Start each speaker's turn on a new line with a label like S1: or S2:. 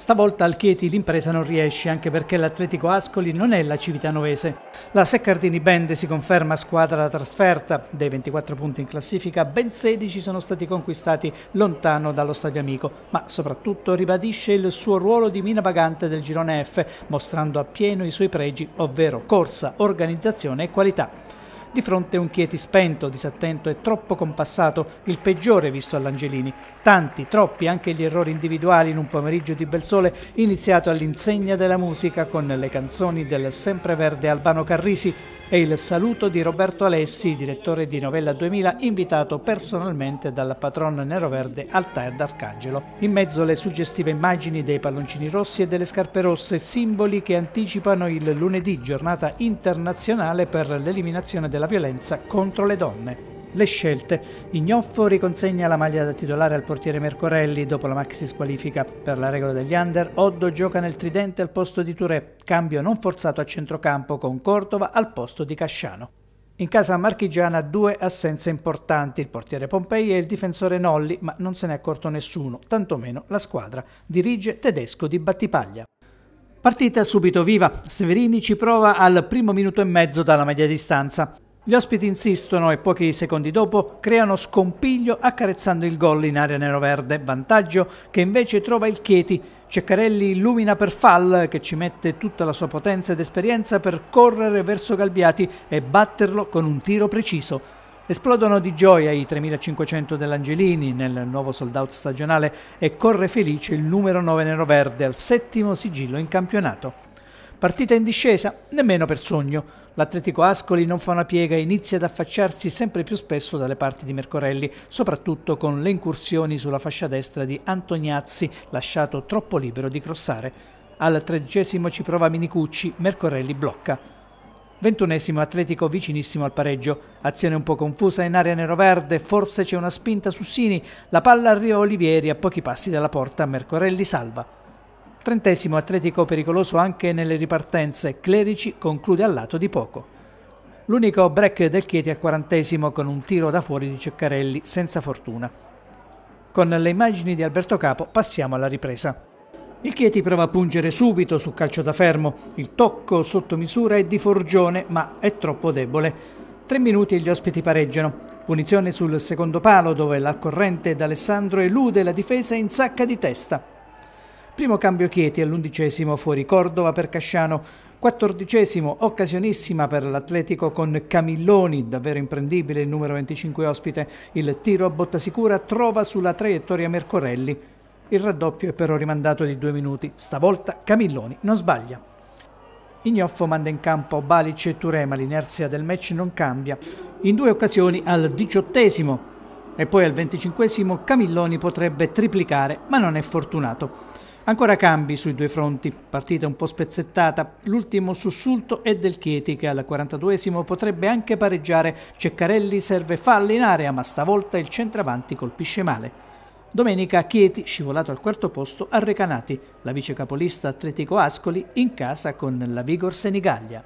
S1: Stavolta al Chieti l'impresa non riesce anche perché l'Atletico Ascoli non è la Civitanovese. La Seccardini Band si conferma squadra da trasferta. Dei 24 punti in classifica, ben 16 sono stati conquistati lontano dallo stadio amico, ma soprattutto ribadisce il suo ruolo di mina vagante del girone F, mostrando appieno i suoi pregi, ovvero corsa, organizzazione e qualità di fronte a un Chieti spento, disattento e troppo compassato, il peggiore visto all'Angelini. Tanti, troppi anche gli errori individuali in un pomeriggio di bel sole iniziato all'insegna della musica con le canzoni del sempreverde Albano Carrisi e il saluto di Roberto Alessi, direttore di Novella 2000, invitato personalmente dal patron neroverde Altair d'Arcangelo. In mezzo le suggestive immagini dei palloncini rossi e delle scarpe rosse, simboli che anticipano il lunedì, giornata internazionale per l'eliminazione della violenza contro le donne. Le scelte. Ignoffo riconsegna la maglia da titolare al portiere Mercorelli dopo la maxi squalifica. Per la regola degli under, Oddo gioca nel tridente al posto di Touré. Cambio non forzato a centrocampo con Cordova al posto di Casciano. In casa marchigiana due assenze importanti, il portiere Pompei e il difensore Nolli, ma non se ne è accorto nessuno, tantomeno la squadra. Dirige Tedesco di Battipaglia. Partita subito viva, Severini ci prova al primo minuto e mezzo dalla media distanza. Gli ospiti insistono e pochi secondi dopo creano scompiglio accarezzando il gol in area neroverde, vantaggio che invece trova il Chieti. Ceccarelli illumina per Fall che ci mette tutta la sua potenza ed esperienza per correre verso Galbiati e batterlo con un tiro preciso. Esplodono di gioia i 3500 dell'Angelini nel nuovo sold out stagionale e corre felice il numero 9 neroverde al settimo sigillo in campionato. Partita in discesa? Nemmeno per sogno. L'Atletico Ascoli non fa una piega e inizia ad affacciarsi sempre più spesso dalle parti di Mercorelli, soprattutto con le incursioni sulla fascia destra di Antoniazzi, lasciato troppo libero di crossare. Al tredicesimo ci prova Minicucci, Mercorelli blocca. Ventunesimo Atletico vicinissimo al pareggio. Azione un po' confusa in area nero-verde, forse c'è una spinta su Sini, la palla arriva a Olivieri a pochi passi dalla porta, Mercorelli salva. Trentesimo atletico pericoloso anche nelle ripartenze, Clerici conclude al lato di poco. L'unico break del Chieti al quarantesimo con un tiro da fuori di Ceccarelli, senza fortuna. Con le immagini di Alberto Capo passiamo alla ripresa. Il Chieti prova a pungere subito su calcio da fermo. Il tocco sotto misura è di Forgione, ma è troppo debole. Tre minuti e gli ospiti pareggiano. Punizione sul secondo palo dove la corrente d'Alessandro elude la difesa in sacca di testa. Primo cambio Chieti all'undicesimo fuori Cordova per Casciano. Quattordicesimo, occasionissima per l'Atletico con Camilloni, davvero imprendibile il numero 25 ospite. Il tiro a botta sicura trova sulla traiettoria Mercorelli. Il raddoppio è però rimandato di due minuti. Stavolta Camilloni non sbaglia. Ignoffo manda in campo Balic e Touré, ma l'inerzia del match non cambia. In due occasioni al diciottesimo e poi al venticinquesimo Camilloni potrebbe triplicare, ma non è fortunato. Ancora cambi sui due fronti, partita un po' spezzettata, l'ultimo sussulto è del Chieti che al 42esimo potrebbe anche pareggiare, Ceccarelli serve falli in area ma stavolta il centravanti colpisce male. Domenica Chieti, scivolato al quarto posto, a Recanati, la vicecapolista Atletico Ascoli in casa con la Vigor Senigallia.